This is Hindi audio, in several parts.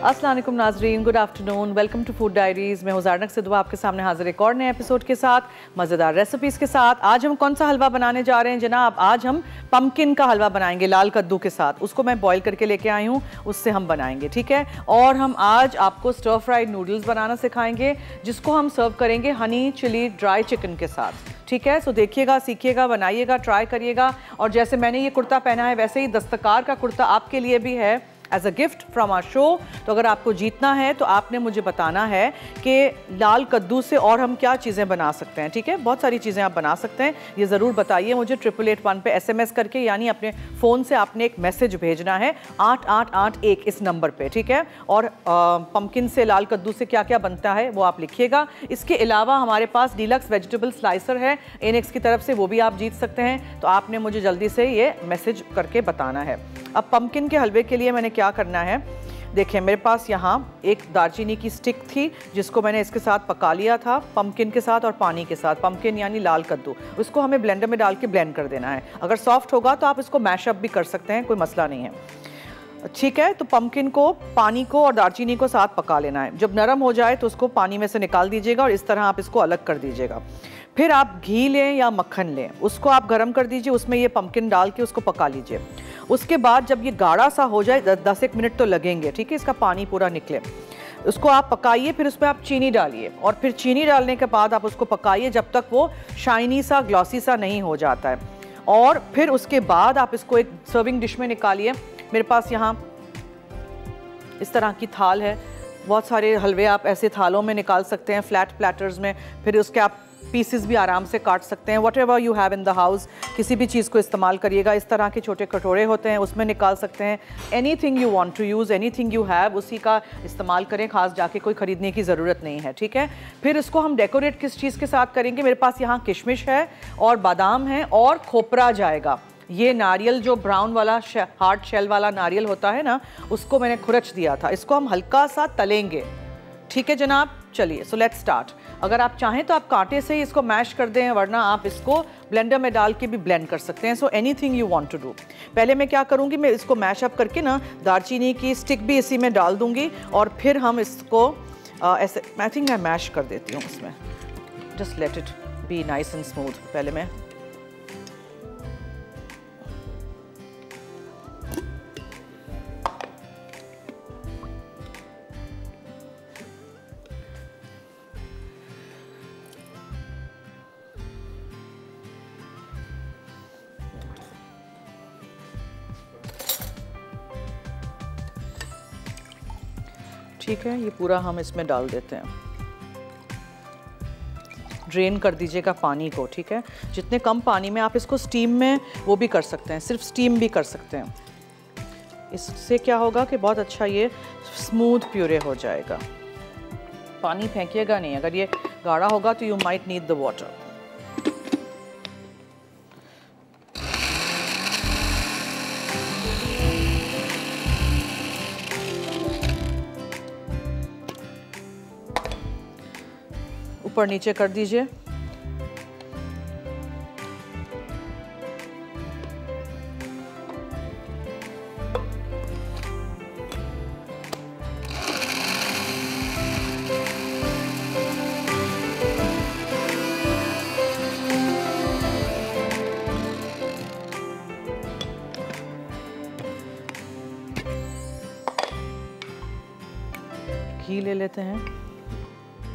असलम नाजरीन, good afternoon, welcome to Food Diaries. मैं हुजारनक सिद्धू आपके सामने हाजिर एक और नए एपिसोड के साथ, मज़ेदार रेसिपीज़ के साथ। आज हम कौन सा हलवा बनाने जा रहे हैं जनाब? आज हम पम्पकिन का हलवा बनाएँगे, लाल कद्दू के साथ। उसको मैं बॉईल करके लेके आई हूँ, उससे हम बनाएँगे, ठीक है? और हम आज आपको स्टर फ्राइड नूडल्स बनाना सिखाएँगे, जिसको हम सर्व करेंगे हनी चिली ड्राई चिकन के साथ, ठीक है? सो देखिएगा, सीखिएगा, बनाइएगा ट्राई करिएगा। और जैसे मैंने ये कुर्ता पहना है, वैसे ही दस्तकार का कुर्ता आपके लिए भी है। As a gift from our show तो अगर आपको जीतना है तो आपने मुझे बताना है कि लाल कद्दू से और हम क्या चीज़ें बना सकते हैं, ठीक है? बहुत सारी चीज़ें आप बना सकते हैं। ये ज़रूर बताइए मुझे ट्रिपल एट वन पर एस एम एस करके, यानी अपने फ़ोन से आपने एक मैसेज भेजना है आठ आठ आठ एक इस नंबर पर ठीक है? और पम्पकिन से लाल कद्दू से क्या क्या बनता है, वो आप लिखिएगा। इसके अलावा हमारे पास डीलक्स वेजिटेबल स्लाइसर है एनेक्स की तरफ़ से वो भी आप जीत सकते हैं। तो आपने मुझे जल्दी से ये मैसेज करके बताना है। अब पम्पकिन के हलवे के लिए मैंने क्या करना है? देखिए, मेरे पास यहाँ एक दालचीनी की स्टिक थी, जिसको मैंने इसके साथ पका लिया था पम्पकिन के साथ और पानी के साथ। पम्पकिन यानी लाल कद्दू। उसको हमें ब्लेंडर में डाल के ब्लेंड कर देना है। अगर सॉफ्ट होगा तो आप इसको मैशअप भी कर सकते हैं, कोई मसला नहीं है। ठीक है तो पम्पकिन को, पानी को और दालचीनी को साथ पका लेना है। जब नरम हो जाए तो उसको पानी में से निकाल दीजिएगा और इस तरह आप इसको अलग कर दीजिएगा। फिर आप घी लें या मक्खन लें, उसको आप गर्म कर दीजिए, उसमें ये पम्पकिन डाल के उसको पका लीजिए। उसके बाद जब ये गाढ़ा सा हो जाए, दस एक मिनट तो लगेंगे, ठीक है? इसका पानी पूरा निकले। उसको आप पकाइए, फिर उसमें आप चीनी डालिए और फिर चीनी डालने के बाद आप उसको पकाइए जब तक वो शाइनी सा ग्लॉसी सा नहीं हो जाता है। और फिर उसके बाद आप इसको एक सर्विंग डिश में निकालिए। मेरे पास यहाँ इस तरह की थाल है। बहुत सारे हलवे आप ऐसे थालों में निकाल सकते हैं फ्लैट प्लेटर्स में। फिर उसके आप पीसेस भी आराम से काट सकते हैं। Whatever you have in the house किसी भी चीज़ को इस्तेमाल करिएगा। इस तरह के छोटे कटोरे होते हैं, उसमें निकाल सकते हैं। Anything you want to use anything you have उसी का इस्तेमाल करें। खास जाके कोई ख़रीदने की ज़रूरत नहीं है, ठीक है? फिर इसको हम डेकोरेट किस चीज़ के साथ करेंगे? मेरे पास यहाँ किशमिश है और बादाम है और खोपरा जाएगा। ये नारियल, जो ब्राउन वाला हार्ड शेल वाला नारियल होता है ना, उसको मैंने खुरच दिया था। इसको हम हल्का सा तलेंगे। ठीक है जनाब? चलिए सो लेट्स स्टार्ट अगर आप चाहें तो आप कांटे से ही इसको मैश कर दें वरना आप इसको ब्लेंडर में डाल के भी ब्लेंड कर सकते हैं. So anything you want to do पहले मैं क्या करूँगी मैं इसको मैश अप करके ना दालचीनी की स्टिक भी इसी में डाल दूँगी और फिर हम इसको आ, ऐसे आई थिंक मैं मैश कर देती हूँ इसमें. Just let it be nice and smooth पहले मैं ठीक है, ये पूरा हम इसमें डाल देते हैं। ड्रेन कर दीजिएगा पानी को, ठीक है? जितने कम पानी में आप इसको स्टीम में, वो भी कर सकते हैं, सिर्फ़ स्टीम भी कर सकते हैं। इससे क्या होगा कि बहुत अच्छा ये स्मूथ प्यूरे हो जाएगा। पानी फेंकिएगा नहीं, अगर ये गाढ़ा होगा तो you might need the water ऊपर नीचे कर दीजिए। घी ले लेते हैं।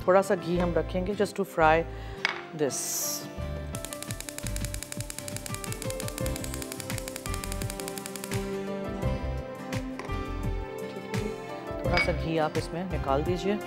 थोड़ा सा घी हम रखेंगे जस्ट टू फ्राई दिस थोड़ा सा घी आप इसमें निकाल दीजिए।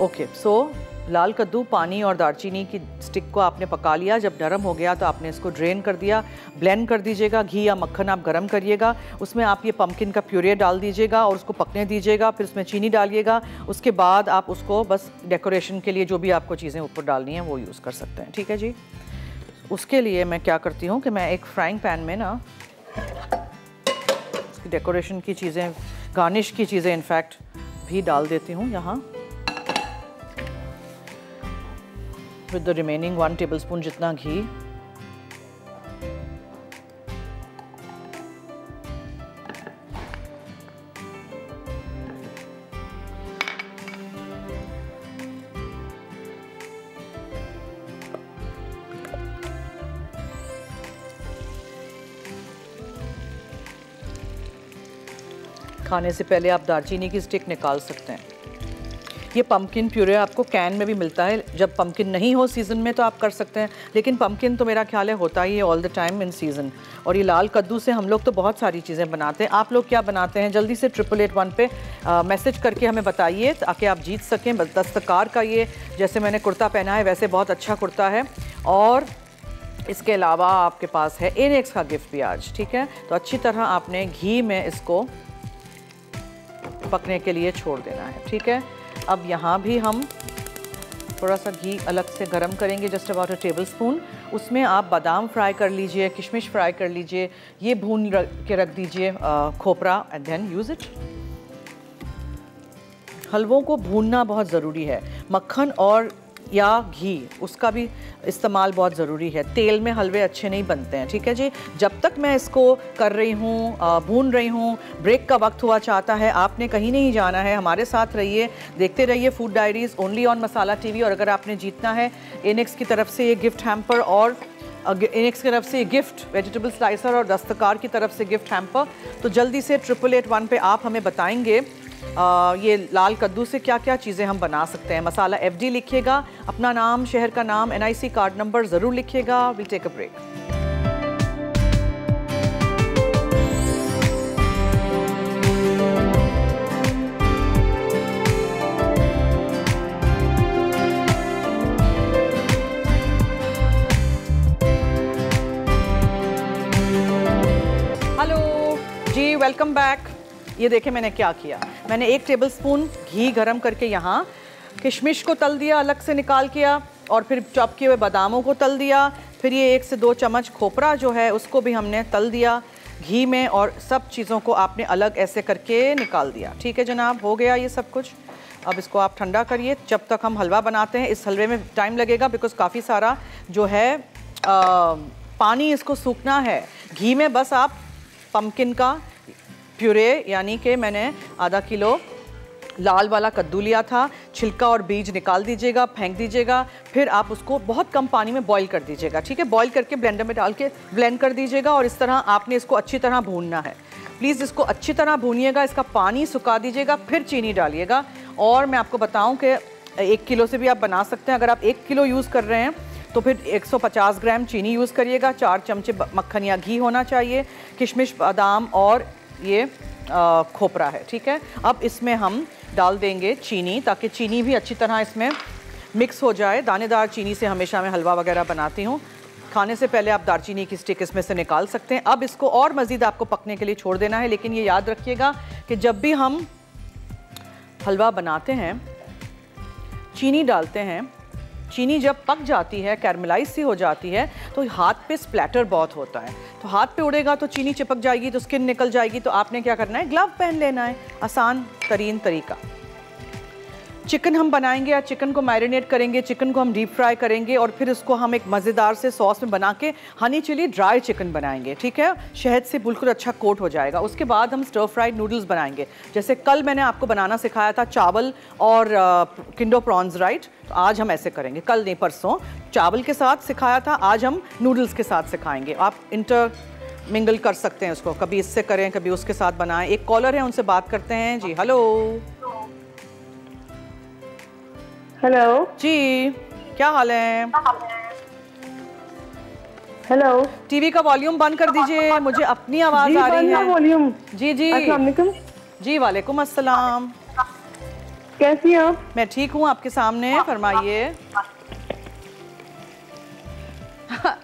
ओके okay, सो so, लाल कद्दू पानी और दालचीनी की स्टिक को आपने पका लिया। जब नरम हो गया तो आपने इसको ड्रेन कर दिया। ब्लेंड कर दीजिएगा, घी या मक्खन आप गरम करिएगा। उसमें आप ये पम्पकिन का प्यूरे डाल दीजिएगा और उसको पकने दीजिएगा। फिर उसमें चीनी डालिएगा। उसके बाद आप उसको बस डेकोरेशन के लिए जो भी आपको चीज़ें ऊपर डालनी है वो यूज़ कर सकते हैं। ठीक है जी? उसके लिए मैं क्या करती हूँ कि मैं एक फ्राइंग पैन में ना डेकोरेशन की चीज़ें गार्निश की चीज़ें इनफैक्ट भी डाल देती हूँ यहाँ। With the remaining one tablespoon जितना घी खाने से पहले आप दालचीनी की स्टिक निकाल सकते हैं। ये पम्पकिन प्यूरे आपको कैन में भी मिलता है। जब पम्पकिन नहीं हो सीज़न में तो आप कर सकते हैं। लेकिन पम्पकिन तो मेरा ख्याल है होता ही है all the time in season और ये लाल कद्दू से हम लोग तो बहुत सारी चीज़ें बनाते हैं। आप लोग क्या बनाते हैं? जल्दी से ट्रिपल एट वन पे मैसेज करके हमें बताइए ताकि आप जीत सकें। दस्तकार का ये, जैसे मैंने कुर्ता पहना है, वैसे बहुत अच्छा कुर्ता है। और इसके अलावा आपके पास है एनेक्स का गिफ्ट भी आज, ठीक है? तो अच्छी तरह आपने घी में इसको पकने के लिए छोड़ देना है, ठीक है? अब यहाँ भी हम थोड़ा सा घी अलग से गरम करेंगे just about a tablespoon उसमें आप बादाम फ्राई कर लीजिए, किशमिश फ्राई कर लीजिए, ये भून रख के रख दीजिए खोपरा एंड देन यूज़ इट हलवों को भूनना बहुत ज़रूरी है। मक्खन और या घी, उसका भी इस्तेमाल बहुत ज़रूरी है। तेल में हलवे अच्छे नहीं बनते हैं, ठीक है जी? जब तक मैं इसको कर रही हूँ भून रही हूँ, ब्रेक का वक्त हुआ चाहता है, आपने कहीं नहीं जाना है, हमारे साथ रहिए, देखते रहिए Food Diaries only on Masala TV और अगर आपने जीतना है एनेक्स की तरफ़ से ये गिफ्ट हैम्पर और इनेक्स की तरफ़ से गिफ्ट वेजिटेबल स्लाइसर और दस्तकार की तरफ़ से गिफ्ट हैम्पर तो जल्दी से ट्रिपल एट वन पे आप हमें बताएँगे आ, ये लाल कद्दू से क्या क्या चीज़ें हम बना सकते हैं? मसाला एफडी लिखिएगा अपना नाम शहर का नाम एनआईसी कार्ड नंबर ज़रूर लिखिएगा। Will take a break hello ji welcome back ये देखें मैंने क्या किया। मैंने एक टेबल स्पून घी गरम करके यहाँ किशमिश को तल दिया अलग से निकाल किया और फिर चॉप किए हुए बादामों को तल दिया। फिर ये एक से दो चम्मच खोपरा जो है उसको भी हमने तल दिया। घी में और सब चीज़ों को आपने अलग ऐसे करके निकाल दिया। ठीक है जनाब हो गया ये सब कुछ। अब इसको आप ठंडा करिए। जब तक हम हलवा बनाते हैं इस हलवे में टाइम लगेगा बिकॉज़ काफ़ी सारा जो है आ, पानी इसको सूखना है। घी में बस आप पम्पकिन का प्यूरे, यानी कि मैंने आधा किलो लाल वाला कद्दू लिया था। छिलका और बीज निकाल दीजिएगा, फेंक दीजिएगा, फिर आप उसको बहुत कम पानी में बॉईल कर दीजिएगा, ठीक है? बॉईल करके ब्लेंडर में डाल के ब्लेंड कर दीजिएगा और इस तरह आपने इसको अच्छी तरह भूनना है। प्लीज़ इसको अच्छी तरह भूनिएगा, इसका पानी सुखा दीजिएगा, फिर चीनी डालिएगा। और मैं आपको बताऊँ कि एक किलो से भी आप बना सकते हैं। अगर आप एक किलो यूज़ कर रहे हैं तो फिर 150 ग्राम चीनी यूज़ करिएगा। चार चमचे मक्खन या घी होना चाहिए। किशमिश, बादाम और ये खोपरा है, ठीक है? अब इसमें हम डाल देंगे चीनी ताकि चीनी भी अच्छी तरह इसमें मिक्स हो जाए। दानेदार चीनी से हमेशा मैं हलवा वगैरह बनाती हूँ। खाने से पहले आप दालचीनी की स्टिक इसमें से निकाल सकते हैं। अब इसको और मज़ीद आपको पकने के लिए छोड़ देना है, लेकिन ये याद रखिएगा कि जब भी हम हलवा बनाते हैं, चीनी डालते हैं चीनी जब पक जाती है कैरमलाइज सी हो जाती है तो हाथ पे स्प्लैटर बहुत होता है। तो हाथ पे उड़ेगा तो चीनी चिपक जाएगी तो स्किन निकल जाएगी तो आपने क्या करना है? ग्लव पहन लेना है। आसान, तरीन तरीका। चिकन हम बनाएँगे या चिकन को मैरिनेट करेंगे, चिकन को हम डीप फ्राई करेंगे और फिर उसको हम एक मज़ेदार से सॉस में बना के हनी चिली ड्राई चिकन बनाएँगे, ठीक है? शहद से बिल्कुल अच्छा कोट हो जाएगा। उसके बाद हम स्टर फ्राइड नूडल्स बनाएँगे। जैसे कल मैंने आपको बनाना सिखाया था चावल और किंडो प्रॉन्स राइट तो आज हम ऐसे करेंगे। कल नहीं, परसों। चावल के साथ सिखाया था, आज हम नूडल्स के साथ सिखाएँगे। आप इंटर मिंगल कर सकते हैं उसको। कभी इससे करें, कभी उसके साथ बनाएँ। एक कॉलर है, उनसे बात करते हैं। जी हेलो हेलो जी क्या हाल है? हेलो टीवी का वॉल्यूम बंद कर दीजिए मुझे अपनी आवाज़ आ रही है वॉल्यूम जी जी। अस्सलाम जी वालेकुम अस्सलाम। कैसी हैं आप? मैं ठीक हूँ आपके सामने फरमाइए।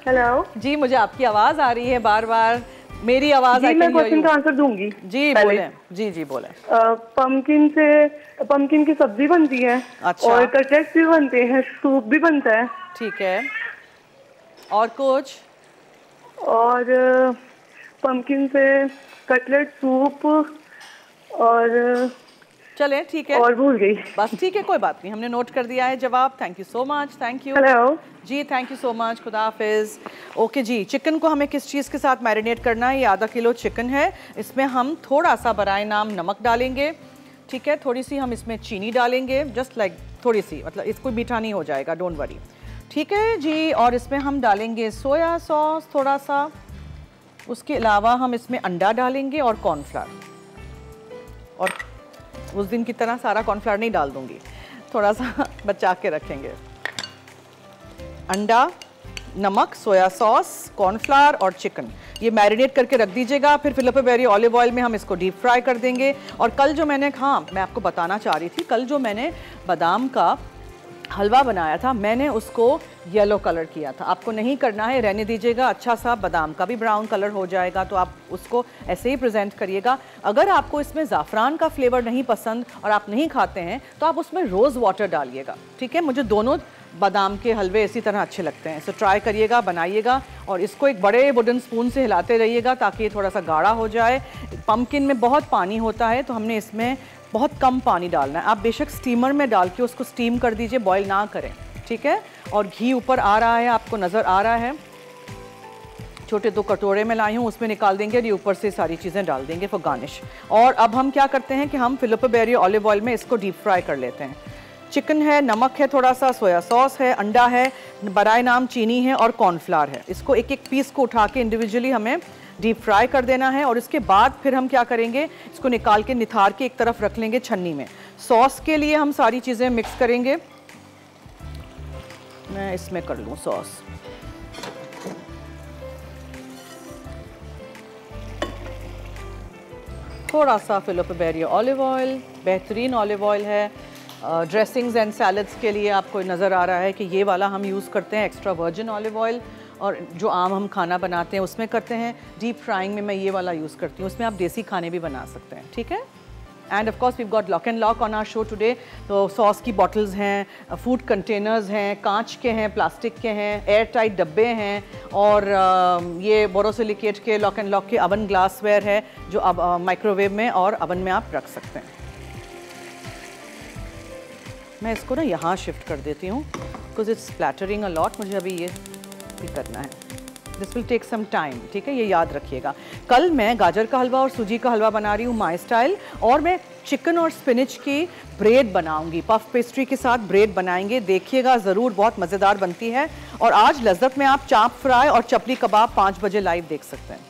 हेलो जी मुझे आपकी आवाज़ आ रही है बार बार। मेरी आवाज़ जी मैं क्वेश्चन का आंसर दूँगी जी बोले। जी जी बोले। पम्पकिन से पम्पकिन की सब्ज़ी बनती है अच्छा। और कटलेट्स भी बनते हैं सूप भी बनता है। ठीक है। और कुछ? और पम्पकिन से कटलेट सूप और चलें ठीक है। और भूल गई। बस ठीक है कोई बात नहीं हमने नोट कर दिया है जवाब। Thank you so much thank you hello ji thank you so much खुदा हाफिज। ओके जी चिकन को हमें किस चीज़ के साथ मैरिनेट करना है? ये आधा किलो चिकन है। इसमें हम थोड़ा सा बरए नाम नमक डालेंगे ठीक है? थोड़ी सी हम इसमें चीनी डालेंगे जस्ट लाइक like, थोड़ी सी मतलब इसको मीठा नहीं हो जाएगा डोंट वरी ठीक है जी और इसमें हम डालेंगे सोया सॉस थोड़ा सा। उसके अलावा हम इसमें अंडा डालेंगे और कॉर्नफ्लावर और उस दिन की तरह सारा कॉर्नफ्लावर नहीं डाल दूँगी। थोड़ा सा बचा के रखेंगे। अंडा, नमक, सोया सॉस कॉर्नफ्लावर और चिकन ये मैरिनेट करके रख दीजिएगा, फिर फिलोपे बेरी ऑलिव ऑयल में हम इसको डीप फ्राई कर देंगे। और कल जो मैंने हाँ मैं आपको बताना चाह रही थी, कल जो मैंने बादाम का हलवा बनाया था, मैंने उसको येलो कलर किया था। आपको नहीं करना है, रहने दीजिएगा अच्छा सा बादाम का भी ब्राउन कलर हो जाएगा तो आप उसको ऐसे ही प्रेजेंट करिएगा। अगर आपको इसमें ज़ाफ़रान का फ्लेवर नहीं पसंद और आप नहीं खाते हैं तो आप उसमें रोज़ वाटर डालिएगा। ठीक है? मुझे दोनों बादाम के हलवे इसी तरह अच्छे लगते हैं। सो ट्राई करिएगा, बनाइएगा और इसको एक बड़े वुडन स्पून से हिलाते रहिएगा ताकि ये थोड़ा सा गाढ़ा हो जाए। पम्पकिन में बहुत पानी होता है तो हमने इसमें बहुत कम पानी डालना है। आप बेशक स्टीमर में डाल के उसको स्टीम कर दीजिए बॉईल ना करें, ठीक है? और घी ऊपर आ रहा है, आपको नज़र आ रहा है। छोटे दो कटोरे में लाई हूँ, उसमें निकाल देंगे और ऊपर से सारी चीज़ें डाल देंगे फॉर गार्निश और अब हम क्या करते हैं कि हम फिलिपो बेरी ऑलिव ऑयल में इसको डीप फ्राई कर लेते हैं। चिकन है, नमक है थोड़ा सा सोया सॉस है, अंडा है बराए नाम चीनी है और कॉर्नफ्लावर है। इसको एक एक पीस को उठा के इंडिविजुअली हमें डीप फ्राई कर देना है और इसके बाद फिर हम क्या करेंगे? इसको निकाल के निथार के एक तरफ़ रख लेंगे छन्नी में। सॉस के लिए हम सारी चीज़ें मिक्स करेंगे। मैं इसमें कर लूँ सॉस। थोड़ा सा फिलिप बेरियो ऑलिव ऑयल, बेहतरीन ऑलिव ऑयल है। ड्रेसिंग्स एंड सैलड्स के लिए आपको नज़र आ रहा है कि ये वाला हम यूज़ करते हैं, एक्स्ट्रा वर्जिन ऑलिव ऑयल। और जो आम हम खाना बनाते हैं उसमें करते हैं। डीप फ्राइंग में मैं ये वाला यूज़ करती हूँ। उसमें आप देसी खाने भी बना सकते हैं ठीक है? And of course we got Lock and Lock on our show today तो सॉस की बॉटल्स हैं फ़ूड कंटेनर्स हैं कांच के हैं प्लास्टिक के हैं एयर टाइट डब्बे हैं और uh, ये बोरोसिलिकेट के लॉक एंड लॉक के अवन ग्लासवेयर है जो अब माइक्रोवेव uh, में और अवन में आप रख सकते हैं। मैं इसको ना यहाँ शिफ्ट कर देती हूँ because it's flattering a lot मुझे अभी ये भी करना है। This will take some time ठीक है? ये याद रखिएगा। कल मैं गाजर का हलवा और सूजी का हलवा बना रही हूँ माई स्टाइल और मैं चिकन और स्पिनिच की ब्रेड बनाऊँगी। पफ पेस्ट्री के साथ ब्रेड बनाएँगे। देखिएगा, ज़रूर बहुत मज़ेदार बनती है। और आज लज्जत में आप चाप फ्राई और चपली कबाब पाँच बजे लाइव देख सकते हैं।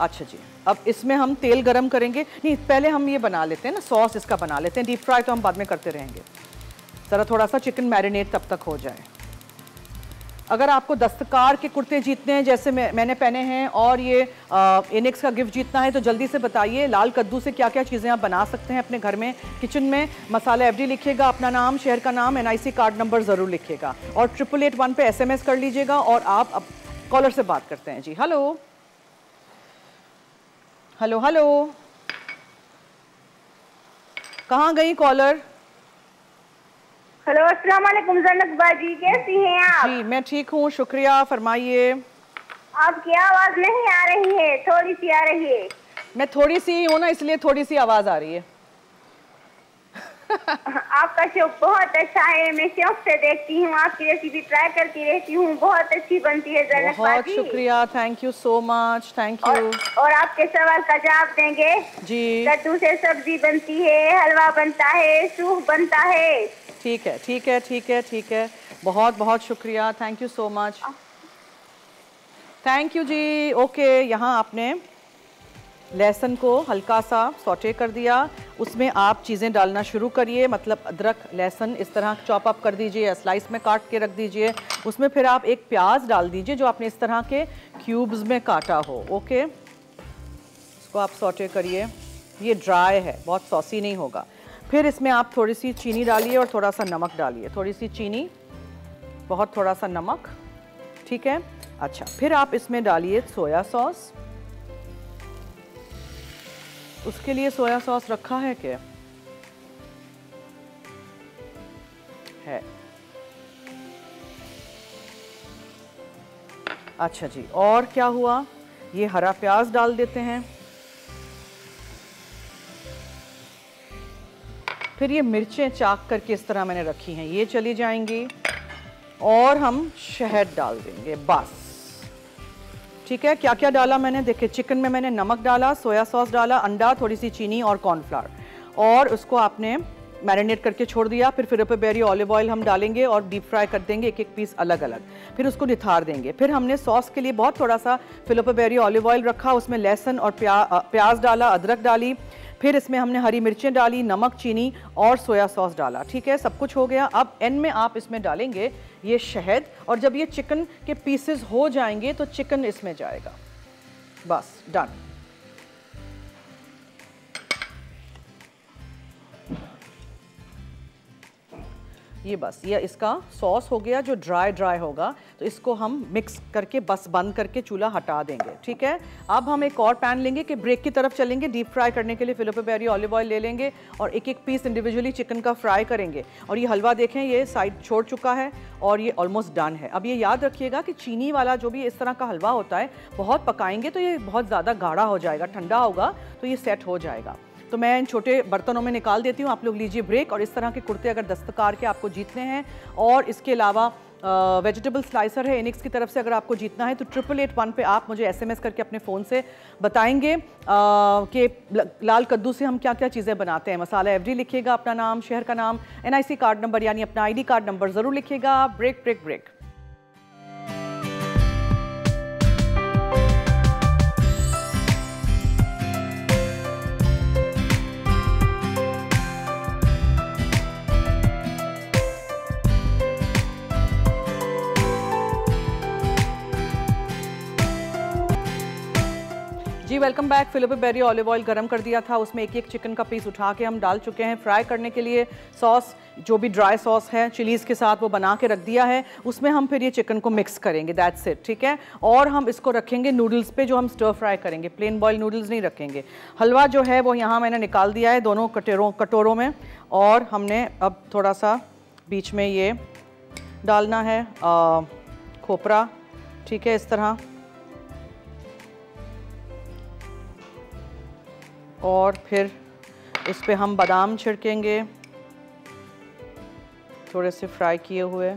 अच्छा जी, अब इसमें हम तेल गरम करेंगे। नहीं, पहले हम ये बना लेते हैं ना सॉस इसका बना लेते हैं। डीप फ्राई तो हम बाद में करते रहेंगे। ज़रा थोड़ा सा चिकन मैरिनेट तब तक हो जाए। अगर आपको दस्तकार के कुर्ते जीतने हैं, जैसे मैं, मैंने पहने हैं और ये इनिक्स का गिफ्ट जीतना है तो जल्दी से बताइए, लाल कद्दू से क्या क्या चीज़ें आप बना सकते हैं अपने घर में? किचन में मसाला एफ़ लिखिएगा, अपना नाम, शहर का नाम एनआईसी कार्ड नंबर ज़रूर लिखिएगा। और ट्रिपल एट वन पे एस कर लीजिएगा और आप अब कॉलर से बात करते हैं। जी हेलो हेलो हेलो कहाँ गई कॉलर अस्सलाम जन्नत बाजी कैसी हैं आप? जी मैं ठीक हूँ शुक्रिया फरमाइए। आपकी आवाज़ नहीं आ रही है? थोड़ी सी आ रही है। मैं थोड़ी सी हूँ ना इसलिए थोड़ी सी आवाज़ आ रही है। आपका शो बहुत अच्छा है मैं शौक से देखती हूँ आपकी रेसिपी ट्राई करती रहती हूँ बहुत अच्छी बनती है जन्नत बहुत शुक्रिया thank you so much thank you और आपके सवाल का जवाब देंगे। जी। कद्दू से सब्ज़ी बनती है हलवा बनता है सूप बनता है। ठीक है ठीक है ठीक है ठीक है। बहुत बहुत शुक्रिया। Thank you so much thank you ji. Okay यहाँ आपने लहसुन को हल्का सा सोटे कर दिया। उसमें आप चीज़ें डालना शुरू करिए। मतलब अदरक, लहसुन, इस तरह चॉप अप कर दीजिए या स्लाइस में काट के रख दीजिए। उसमें फिर आप एक प्याज डाल दीजिए जो आपने इस तरह के क्यूब्स में काटा हो। ओके इसको आप सोटे करिए। ये ड्राई है, बहुत सॉसी नहीं होगा। फिर इसमें आप थोड़ी सी चीनी डालिए और थोड़ा सा नमक डालिए। थोड़ी सी चीनी, बहुत थोड़ा सा नमक, ठीक है? अच्छा फिर आप इसमें डालिए सोया सॉस। उसके लिए सोया सॉस रखा है क्या? है। अच्छा जी, और क्या हुआ? ये हरा प्याज डाल देते हैं। फिर ये मिर्चें चाक करके इस तरह मैंने रखी हैं। ये चली जाएँगी और हम शहद डाल देंगे बस। ठीक है क्या क्या डाला मैंने? देखिए चिकन में मैंने नमक डाला सोया सॉस डाला अंडा थोड़ी सी चीनी और कॉर्नफ्लावर और उसको आपने मैरिनेट करके छोड़ दिया फिर फिर पे बेरी ऑलिव ऑयल हम डालेंगे और डीप फ्राई कर देंगे एक एक पीस अलग अलग फिर उसको निथार देंगे। फिर हमने सॉस के लिए बहुत थोड़ा सा फिलोपे बेरी ऑलिव ऑयल रखा उसमें लहसुन और प्या, प्याज डाला अदरक डाली फिर इसमें हमने हरी मिर्चें डाली, नमक, चीनी और सोया सॉस डाला। ठीक है, सब कुछ हो गया। अब एंड में आप इसमें डालेंगे ये शहद और जब ये चिकन के पीसेस हो जाएँगे तो चिकन इसमें जाएगा। बस डन ये बस, ये इसका सॉस हो गया जो ड्राई ड्राई होगा। तो इसको हम मिक्स करके, बस बंद करके चूल्हा हटा देंगे, ठीक है? अब हम एक और पैन लेंगे कि ब्रेक की तरफ़ चलेंगे डीप फ्राई करने के लिए फिलोपे बेरी ऑलिव ऑयल ले लेंगे और एक एक पीस इंडिविजुअली चिकन का फ्राई करेंगे। और ये हलवा देखें, ये साइड छोड़ चुका है और ये ऑलमोस्ट डन है। अब ये याद रखिएगा कि चीनी वाला जो भी इस तरह का हलवा होता है, बहुत पकाएँगे तो ये बहुत ज़्यादा गाढ़ा हो जाएगा, ठंडा होगा तो ये सेट हो जाएगा। तो मैं इन छोटे बर्तनों में निकाल देती हूँ। आप लोग लीजिए ब्रेक और इस तरह के कुर्ते अगर दस्तकार के आपको जीतने हैं और इसके अलावा वेजिटेबल स्लाइसर है इनिक्स की तरफ़ से अगर आपको जीतना है तो ट्रिपल एट वन पे आप मुझे एसएमएस करके अपने फ़ोन से बताएँगे कि लाल कद्दू से हम क्या क्या चीज़ें बनाते हैं। मसाला एवरी लिखिएगा अपना नाम, शहर का नाम एनआईसी कार्ड नंबर यानी अपना आईडी कार्ड नंबर ज़रूर लिखिएगा। Break break break. Welcome back Filippo Berio olive oil गरम कर दिया था। उसमें एक एक चिकन का पीस उठा के हम डाल चुके हैं। फ्राई करने के लिए सॉस जो भी ड्राई सॉस है चिलीज़ के साथ वो बना के रख दिया है। उसमें हम फिर ये चिकन को मिक्स करेंगे। दैट्स इट ठीक है? और हम इसको रखेंगे नूडल्स पे, जो हम स्टर फ्राई करेंगे। प्लेन बॉयल नूडल्स नहीं रखेंगे। हलवा जो है, वो यहाँ मैंने निकाल दिया है दोनों कटोरों कटोरों में। और हमने अब थोड़ा सा बीच में ये डालना है खोपरा। ठीक है, इस तरह। और फिर इस पर हम बादाम छिड़केंगे। थोड़े से फ्राई किए हुए।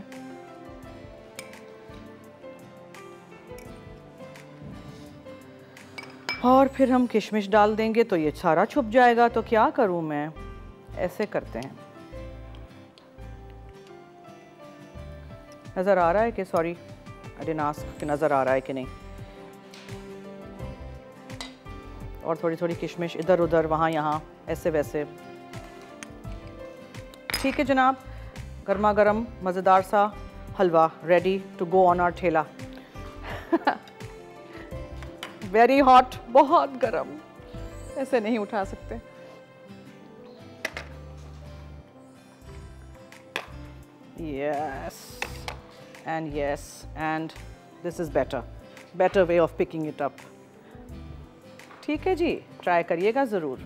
और फिर हम किशमिश डाल देंगे तो ये सारा छुप जाएगा। तो क्या करूँ मैं? ऐसे करते हैं। नज़र आ रहा है कि सॉरी अडिनास कि नज़र आ रहा है कि नहीं। और थोड़ी थोड़ी किशमिश इधर उधर वहाँ, यहाँ ऐसे वैसे ठीक है जनाब गर्मा गर्म मज़ेदार सा halwa ready to go on our ठेला। वेरी हॉट बहुत गर्म। ऐसे नहीं उठा सकते। Yes, and yes, and this is better better way of ठीक है जी ट्राई करिएगा ज़रूर।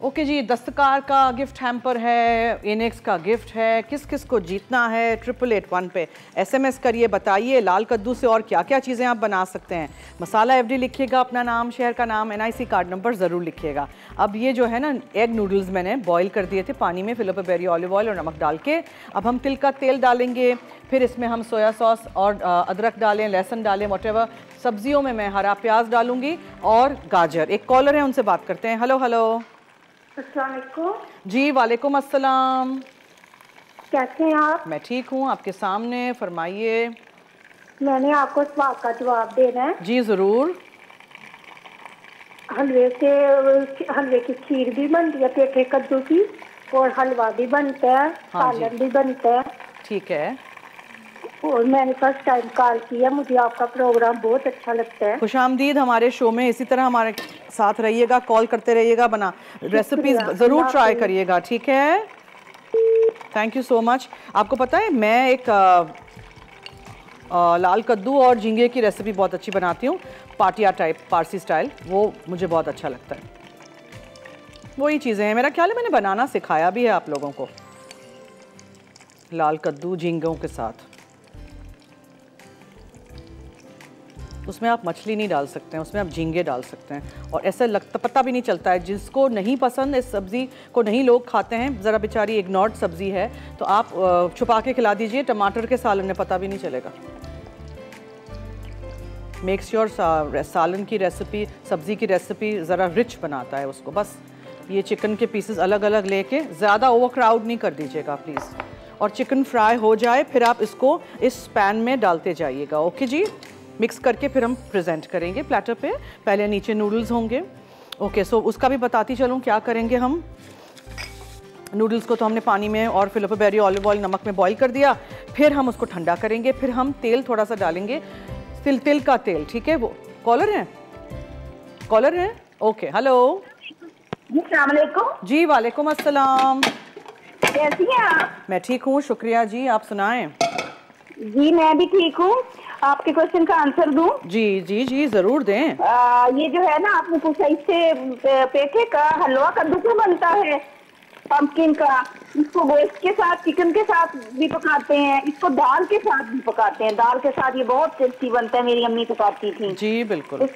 ओके जी, दस्तकार का गिफ्ट हैम्पर है इनेक्स का गिफ्ट है किस किस को जीतना है ट्रिपल एट वन पे? एसएमएस करिए, बताइए, लाल कद्दू से और क्या क्या चीज़ें आप बना सकते हैं? मसाला एवरी लिखिएगा अपना नाम, शहर का नाम, एनआईसी कार्ड नंबर ज़रूर लिखिएगा। अब ये जो है ना, एग नूडल्स मैंने बॉईल कर दिए थे पानी में फिलोपे बेरी ऑलिव ऑयल और नमक डाल के। अब हम तिल का तेल डालेंगे, फिर इसमें हम सोया सॉस और अदरक डालें, लहसुन डालें वट सब्जियों में मैं हरा प्याज डालूँगी और गाजर। एक कॉलर है, उनसे बात करते हैं। हेलो हेलो जी वालेकुम अस्सलाम। कैसे हैं आप? मैं ठीक हूँ आपके सामने फरमाइए। मैंने आपको सवाल का जवाब देना है। जी ज़रूर। हलवे से हलवे की खीर भी बनती है पेठे कद्दू की और हलवा भी बनता है हाँ सालन भी बनता है। ठीक है। और मैंने फ़र्स्ट टाइम कॉल किया मुझे आपका प्रोग्राम बहुत अच्छा लगता है। खुश आमदीद हमारे शो में इसी तरह हमारे साथ रहिएगा कॉल करते रहिएगा बना रेसिपीज़ ज़रूर ट्राई करिएगा ठीक है? थैंक यू सो मच आपको पता है मैं एक आ, आ, लाल कद्दू और झींगे की रेसिपी बहुत अच्छी बनाती हूँ। पाटिया टाइप पारसी स्टाइल वो मुझे बहुत अच्छा लगता है। वही चीज़ें हैं मेरा ख्याल है मैंने बनाना सिखाया भी है आप लोगों को। लाल कद्दू झींगों के साथ। उसमें आप मछली नहीं डाल सकते हैं उसमें आप झींगे डाल सकते हैं। और ऐसा लगता पता भी नहीं चलता है, जिसको नहीं पसंद, इस सब्ज़ी को नहीं लोग खाते हैं, ज़रा बेचारी इग्नोर्ड सब्ज़ी है तो आप छुपा के खिला दीजिए, टमाटर के सालन में पता भी नहीं चलेगा। मेक श्योर सालन की रेसिपी सब्ज़ी की रेसिपी ज़रा रिच बनाता है उसको, बस। ये चिकन के पीसेस अलग अलग लेके, ज़्यादा ओवर क्राउड नहीं कर दीजिएगा प्लीज़ और चिकन फ्राई हो जाए, फिर आप इसको इस पैन में डालते जाइएगा ओके जी? मिक्स करके फिर हम प्रेजेंट करेंगे प्लेटर पे। पहले नीचे नूडल्स होंगे। ओके सो उसका भी बताती चलूँ क्या करेंगे हम। नूडल्स को तो हमने पानी में और फिलिपो बेरी ऑलिव ऑयल नमक में बॉईल कर दिया। फिर हम उसको ठंडा करेंगे। फिर हम तेल थोड़ा सा डालेंगे। तिल तिल का तेल ठीक है वो। कॉलर है? कॉलर है? ओके हेलो जी जी वालेकुम अस्सलाम। कैसी हैं आप? मैं ठीक हूँ शुक्रिया जी आप सुनाएँ। जी मैं भी ठीक हूँ। आपके क्वेश्चन का आंसर दूँ? जी जी जी ज़रूर दें। आ, ये जो है ना आपने पूछा इससे पेठे का हलवा कद्दू का बनता है? पंपकिन का। इसको गोश्त के साथ चिकन के साथ भी पकाते हैं इसको दाल के साथ भी पकाते हैं। दाल के साथ ये बहुत टेस्टी बनता है मेरी अम्मी पकाती थी। जी बिल्कुल।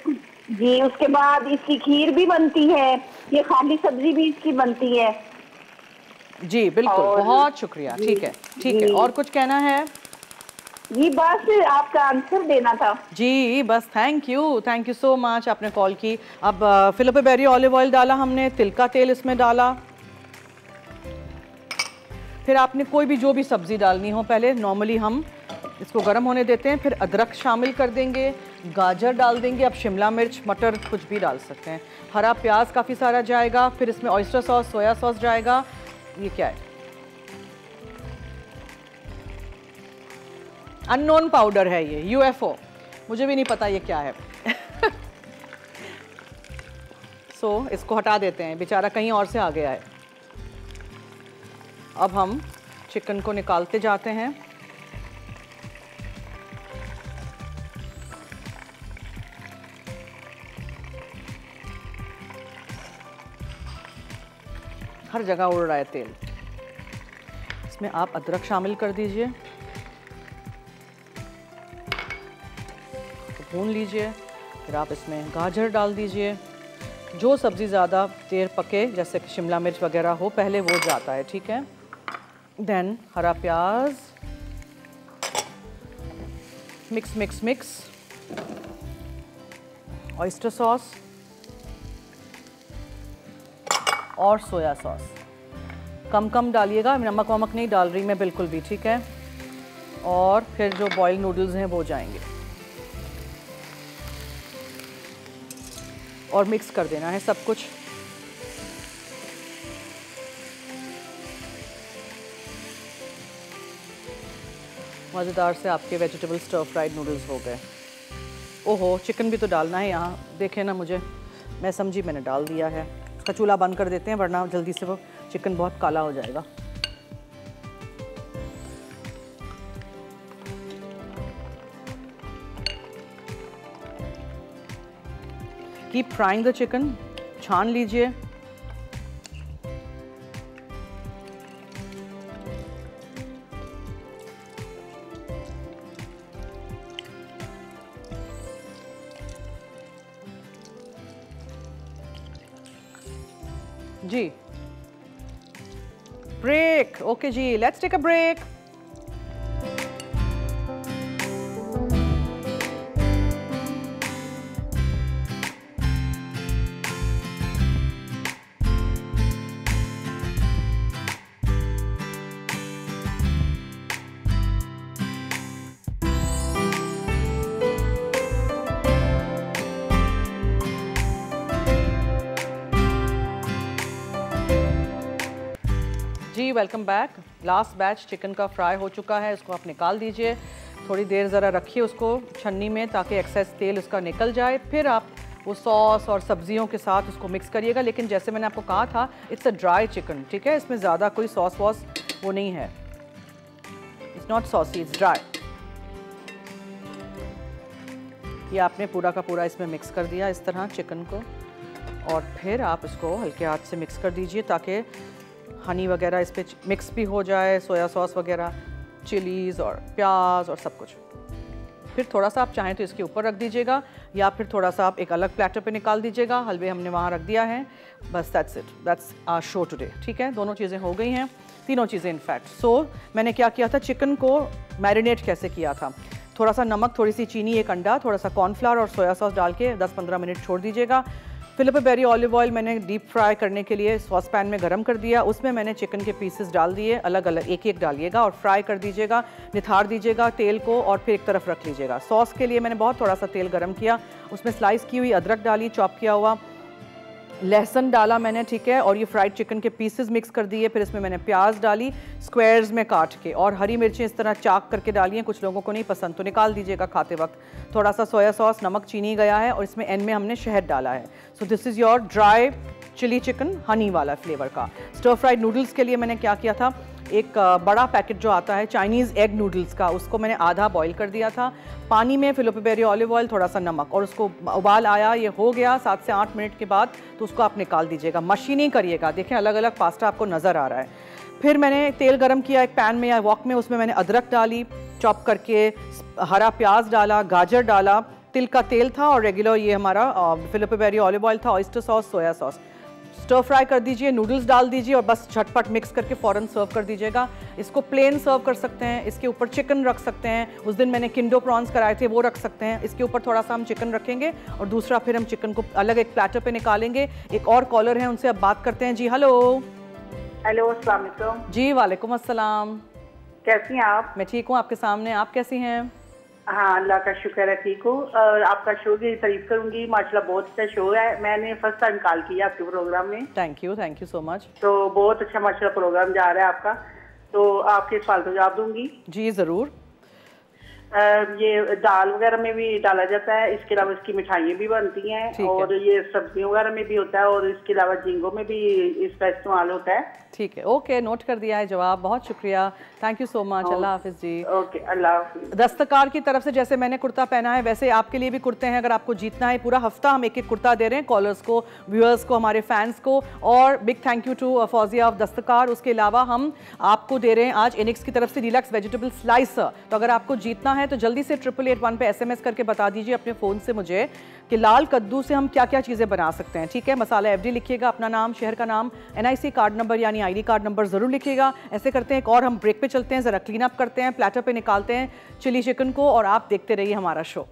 जी उसके बाद इसकी खीर भी बनती है ये खाली सब्ज़ी भी इसकी बनती है। जी बिल्कुल बहुत शुक्रिया। ठीक है ठीक है। और कुछ कहना है? जी बस आपका आंसर देना था। जी बस thank you thank you so much आपने कॉल की। अब अ, बेरी ऑलिव ऑयल डाला हमने तिल का तेल इसमें डाला। फिर आपने कोई भी जो भी सब्ज़ी डालनी हो पहले नॉर्मली हम इसको गर्म होने देते हैं फिर अदरक शामिल कर देंगे गाजर डाल देंगे अब शिमला मिर्च मटर कुछ भी डाल सकते हैं। हरा प्याज काफ़ी सारा जाएगा फिर इसमें ऑयस्टर सॉस सोया सॉस जाएगा ये क्या है? अननोन पाउडर है ये यूएफओ मुझे भी नहीं पता ये क्या है. सो so, इसको हटा देते हैं. बेचारा कहीं और से आ गया है अब हम चिकन को निकालते जाते हैं. हर जगह उड़ रहा है तेल. इसमें आप अदरक शामिल कर दीजिए. भून लीजिए, फिर आप इसमें गाजर डाल दीजिए। जो सब्ज़ी ज़्यादा देर पके, जैसे कि शिमला मिर्च वगैरह हो, पहले वो जाता है, ठीक है? देन हरा प्याज। Mix mix mix oyster sauce और सोया सॉस कम कम डालिएगा नमक वमक नहीं डाल रही मैं बिल्कुल भी, ठीक है? और फिर जो बॉयल नूडल्स हैं वो जाएँगे। और मिक्स कर देना है सब कुछ। मज़ेदार से आपके वेजिटेबल स्टर फ्राइड नूडल्स हो गए। ओहो चिकन भी तो डालना है यहाँ। देखे ना मुझे। मैं समझी मैंने डाल दिया है। उसका चूल्हा बंद कर देते हैं, वरना जल्दी से वो चिकन बहुत काला हो जाएगा। कीप फ्राइंग द चिकन छान लीजिए। जी। ब्रेक ओके जी let's take a break ji welcome back last batch chicken का फ्राई हो चुका है, इसको आप निकाल दीजिए। थोड़ी देर ज़रा रखिए उसको छन्नी में ताकि एक्सेस तेल उसका निकल जाए। फिर आप वो सॉस और सब्जियों के साथ उसको मिक्स करिएगा। लेकिन जैसे मैंने आपको कहा था इट्स अ ड्राई चिकन ठीक है? इसमें ज़्यादा कोई सॉस वॉस वो नहीं है। It's not saucy it's dry ये आपने पूरा का पूरा इसमें मिक्स कर दिया इस तरह चिकन को। और फिर आप इसको हल्के हाथ से मिक्स कर दीजिए ताकि हनी वगैरह इस पर मिक्स भी हो जाए सोया सॉस वगैरह चिलीज़ और प्याज और सब कुछ। फिर थोड़ा सा आप चाहें तो इसके ऊपर रख दीजिएगा या फिर थोड़ा सा आप एक अलग प्लेटर पे निकाल दीजिएगा हलवे हमने वहाँ रख दिया है। बस that's it that's our show today ठीक है? दोनों चीज़ें हो गई हैं। तीनों चीज़ें इनफैक्ट सो so, मैंने क्या किया था? चिकन को मैरिनेट कैसे किया था? थोड़ा सा नमक थोड़ी सी चीनी एक अंडा थोड़ा सा कॉर्नफ्लावर और सोया सॉस डाल के 10-15 मिनट छोड़ दीजिएगा। फिलिप बेरी ऑलिव ऑयल मैंने डीप फ्राई करने के लिए सॉस पैन में गर्म कर दिया। उसमें मैंने चिकन के पीसेस डाल दिए अलग अलग एक एक डालिएगा और फ्राई कर दीजिएगा, निथार दीजिएगा तेल को और फिर एक तरफ़ रख लीजिएगा। सॉस के लिए मैंने बहुत थोड़ा सा तेल गर्म किया। उसमें स्लाइस की हुई अदरक डाली, चॉप किया हुआ। लहसन डाला मैंने, ठीक है, और ये फ्राइड चिकन के पीसेस मिक्स कर दिए, फिर इसमें मैंने प्याज डाली स्क्वायर्स में काट के, और हरी मिर्चें इस तरह चाक करके डाली हैं, कुछ लोगों को नहीं पसंद तो निकाल दीजिएगा खाते वक्त। थोड़ा सा सोया सॉस नमक चीनी गया है, और इसमें एंड में हमने शहद डाला है। So this is your dry chilli chicken honey वाला फ्लेवर का। स्टर फ्राइड नूडल्स के लिए मैंने क्या किया था? एक बड़ा पैकेट जो आता है चाइनीज़ एग नूडल्स का, उसको मैंने आधा बॉईल कर दिया था। पानी में फिलोपेरी ऑलिव ऑयल, थोड़ा सा नमक, और उसको उबाल आया, ये हो गया सात से आठ मिनट के बाद तो उसको आप निकाल दीजिएगा। मशीनिंग करिएगा। देखें अलग अलग पास्ता आपको नज़र आ रहा है। फिर मैंने तेल गरम किया एक पैन में या वॉक में, उसमें मैंने अदरक डाली, चॉप करके हरा प्याज डाला, गाजर डाला। तिल का तेल था और रेगुलर ये हमारा फिलोपेरी ऑलिव ऑयल था, oyster sauce, soya sauce. Stir fry कर दीजिए नूडल्स डाल दीजिए और बस झटपट मिक्स करके फ़ौरन सर्व कर दीजिएगा। इसको प्लेन सर्व कर सकते हैं इसके ऊपर चिकन रख सकते हैं। उस दिन मैंने किंडो प्रॉन्स कराए थे वो रख सकते हैं। इसके ऊपर थोड़ा सा हम चिकन रखेंगे और दूसरा फिर हम चिकन को अलग एक प्लेटर पे निकालेंगे। एक और कॉलर है उनसे अब बात करते हैं। जी हेलो हेलो अस्सलाम जी वालेकुम अस्सलाम। कैसी हैं आप? मैं ठीक हूँ आपके सामने आप कैसी हैं? हाँ अल्लाह का शुक्र है ठीक हूँ। आपका शो की तारीफ़ करूँगी। माशाल्लाह बहुत अच्छा शो है। मैंने फ़र्स्ट टाइम कॉल किया आपके प्रोग्राम में। Thank you thank you so much तो बहुत अच्छा माशाल्लाह प्रोग्राम जा रहा है आपका। तो आपके सवाल तो जवाब दूँगी। जी ज़रूर। ये दाल वगैरह में भी डाला जाता है। इसके अलावा इसकी मिठाइयाँ भी बनती हैं। और ये सब्जियों वगैरह में भी होता है और इसके अलावा झींगों में भी इसका इस्तेमाल होता है। ठीक है। ओके नोट कर दिया है जवाब। बहुत शुक्रिया। थैंक यू सो मच अल्लाह हाफिज जी। ओके अल्लाह दस्तकार की तरफ़ से जैसे मैंने कुर्ता पहना है वैसे आपके लिए भी कुर्ते हैं। अगर आपको जीतना है पूरा हफ़्ता हम एक एक कुर्ता दे रहे हैं कॉलर्स को व्यूअर्स को हमारे फैंस को। और big thank you to Fauzia of Dastkar. उसके अलावा हम आपको दे रहे हैं आज इनिक्स की तरफ़ से रिलैक्स वेजिटेबल स्लाइसर तो अगर आपको जीतना है तो जल्दी से ट्रिपल एट वन पे एसएमएस करके बता दीजिए अपने फ़ोन से मुझे कि लाल कद्दू से हम क्या क्या चीज़ें बना सकते हैं। ठीक है? मसाला एफ़ लिखिएगा। अपना नाम शहर का नाम एनआईसी कार्ड नंबर यानी आई कार्ड नंबर ज़रूर लिखिएगा। ऐसे करते हैं, एक और हम ब्रेक पे चलते हैं, ज़रा क्लीन अप करते हैं प्लेटर पे निकालते हैं, चिली चिकन को, और आप देखते रहिए हमारा show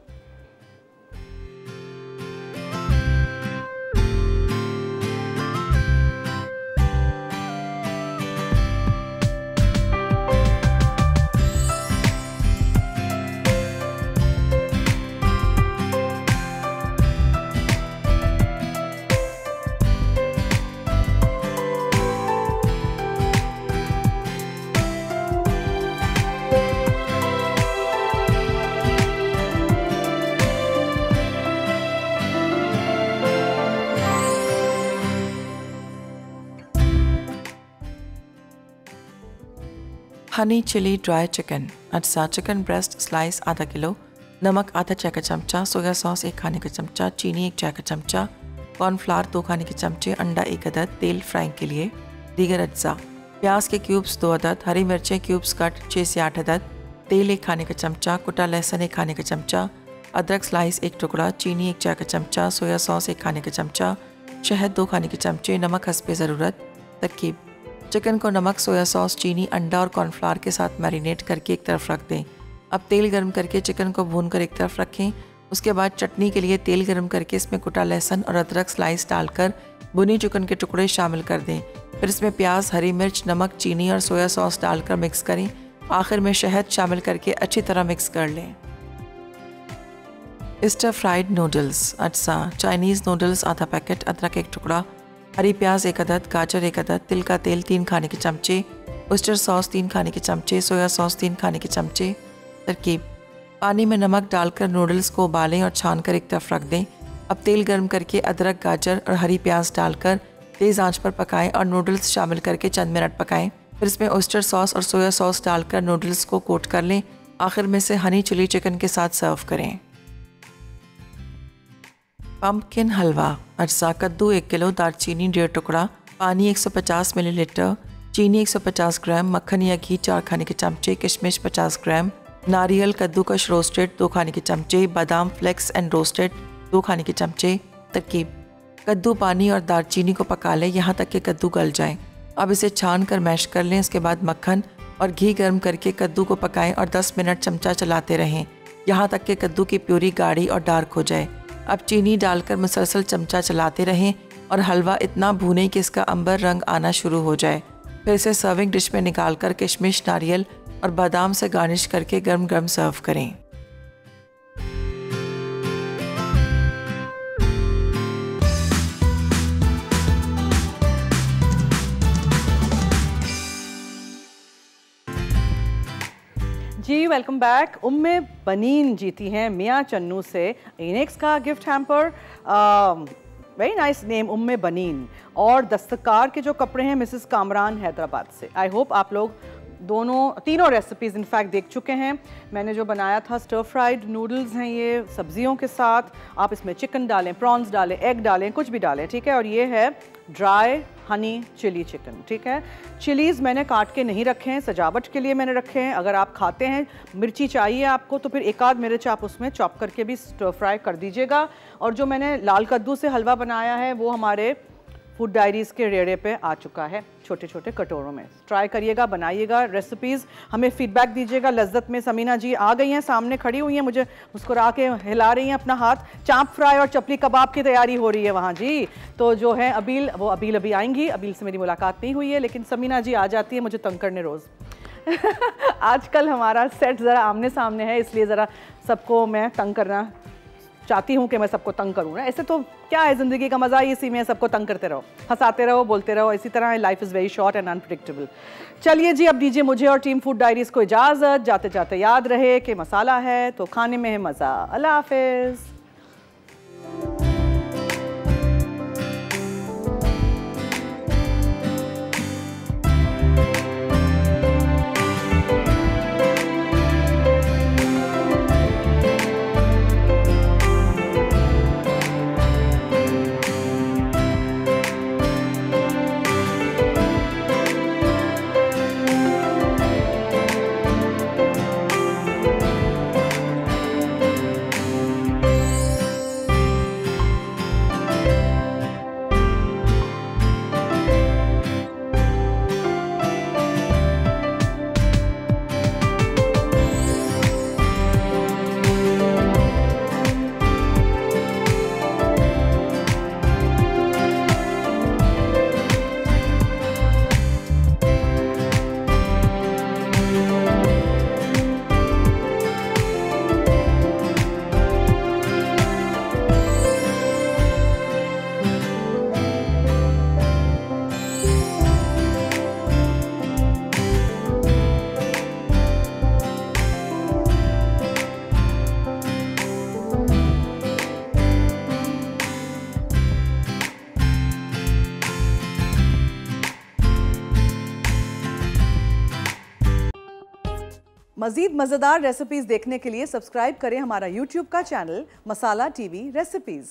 honey chilli dry chicken अच्छा चिकन ब्रेस्ट स्लाइस आधा किलो नमक आधा चाय का चमचा सोया सॉस एक खाने का चमचा चीनी एक चाय का चमचा कॉर्नफ्लावर दो खाने के चमचे अंडा एक अदद तेल फ्राइंग के लिए दीगर अज्जा प्याज के क्यूब्स दो अदद हरी मिर्चें क्यूब्स कट छः से आठ अदद तेल एक खाने का चमचा कुटा लहसुन एक खाने का चमचा अदरक स्लाइस एक टुकड़ा चीनी एक चाय का चमचा सोया सॉस एक खाने का चमचा शहद दो खाने के चमचे नमक हंसपे ज़रूरत तरकीब चिकन को नमक, सोया सॉस, चीनी, अंडा और कॉर्नफ्लावर के साथ मैरिनेट करके एक तरफ़ रख दें। अब तेल गर्म करके चिकन को भून कर एक तरफ़ रखें। उसके बाद चटनी के लिए तेल गर्म करके इसमें कुटा लहसुन और अदरक स्लाइस डालकर बुनी चिकन के टुकड़े शामिल कर दें। फिर इसमें प्याज, हरी मिर्च, नमक, चीनी और सोया सॉस डालकर मिक्स करें। आखिर में शहद शामिल करके अच्छी तरह मिक्स कर लें। स्टर फ्राइड नूडल्स अच्छा चाइनीज़ नूडल्स आधा पैकेट अदरक एक टुकड़ा हरी प्याज एक अदद, गाजर एक अदद, तिल का तेल तीन खाने के चमचे उस्टर सॉस तीन खाने के चमचे सोया सॉस तीन खाने के चमचे। तरकीब। पानी में नमक डालकर नूडल्स को उबालें और छान कर एक तरफ़ रख दें। अब तेल गर्म करके अदरक, गाजर और हरी प्याज डालकर तेज़ आँच पर पकाएँ और नूडल्स शामिल करके चंद मिनट पकाएँ। फिर इसमें ओस्टर सॉस और सोया सॉस डालकर नूडल्स को कोट कर लें। आखिर में से हनी चिली चिकन के साथ सर्व करें। पम्पकिन हलवा अज्जा कद्दू एक किलो दालचीनी डेढ़ टुकड़ा पानी 150 मिलीलीटर चीनी 150 ग्राम मक्खन या घी चार खाने के चमचे किशमिश 50 ग्राम नारियल कद्दूकश रोस्टेड दो खाने के चमचे बादाम फ्लेक्स एंड रोस्टेड दो खाने के चमचे तरकीब कद्दू पानी और दालचीनी को पका लें यहाँ तक कि कद्दू गल जाए अब इसे छान कर मैश कर लें इसके बाद मक्खन और घी गर्म करके कद्दू को पकाएँ और 10 मिनट चमचा चलाते रहें यहाँ तक कि कद्दू की प्यूरी गाढ़ी और डार्क हो जाए अब चीनी डालकर मुसलसल चमचा चलाते रहें और हलवा इतना भूने कि इसका अंबर रंग आना शुरू हो जाए। फिर इसे सर्विंग डिश में निकाल कर किशमिश, नारियल और बादाम से गार्निश करके गर्म गर्म सर्व करें। वेलकम बैक उम्मे बनीन जीती हैं मियाँ चन्नू से इनेक्स का gift hamper. Very nice name Umme Baneen. और दस्तकार के जो कपड़े हैं मिसेस कामरान हैदराबाद से। आई होप आप लोग दोनों, तीनों रेसिपीज़ इनफैक्ट देख चुके हैं। मैंने जो बनाया था स्टर फ्राइड नूडल्स हैं ये, सब्जियों के साथ। आप इसमें चिकन डालें प्रॉन्स डालें एग डालें, कुछ भी डालें, ठीक है? और ये है ड्राई हनी चिली चिकन ठीक है? चिलीज़ मैंने काट के नहीं रखे हैं, सजावट के लिए मैंने रखे हैं। अगर आप खाते हैं, मिर्ची चाहिए आपको तो फिर एक आध मिर्च आप उसमें चॉप करके भी स्टर फ्राई कर दीजिएगा। और जो मैंने लाल कद्दू से हलवा बनाया है, वो हमारे फ़ूड डायरीज़ के रेड़े पे आ चुका है छोटे छोटे कटोरों में। ट्राई करिएगा, बनाइएगा रेसिपीज़ हमें फीडबैक दीजिएगा। लज्जत में समीना जी आ गई हैं, सामने खड़ी हुई हैं, मुझे मुस्कुरा के हिला रही हैं अपना हाथ। चाँप फ्राई और चपली कबाब की तैयारी हो रही है वहाँ जी। तो जो है अबील, वो अबील अभी आएँगी। अबील से मेरी मुलाकात नहीं हुई है, लेकिन समीना जी आ जाती है, मुझे तंग करने रोज़। आजकल हमारा सेट ज़रा आमने सामने है, इसलिए ज़रा सबको मैं तंग करना चाहती हूँ कि मैं सबको तंग करूँ, ना? ऐसे तो क्या है ज़िंदगी का मज़ा? इसी में सबको तंग करते रहो, हंसाते रहो, बोलते रहो, इसी तरह life is very short and unpredictable चलिए जी, अब दीजिए मुझे और टीम फ़ूड डायरीज़ को इजाज़त। जाते जाते याद रहे कि मसाला है तो खाने में है मज़ा। अल्लाह हाफिज़। मज़ीद मज़ेदार रेसिपीज़ देखने के लिए सब्सक्राइब करें हमारा यूट्यूब का चैनल मसाला टीवी रेसिपीज़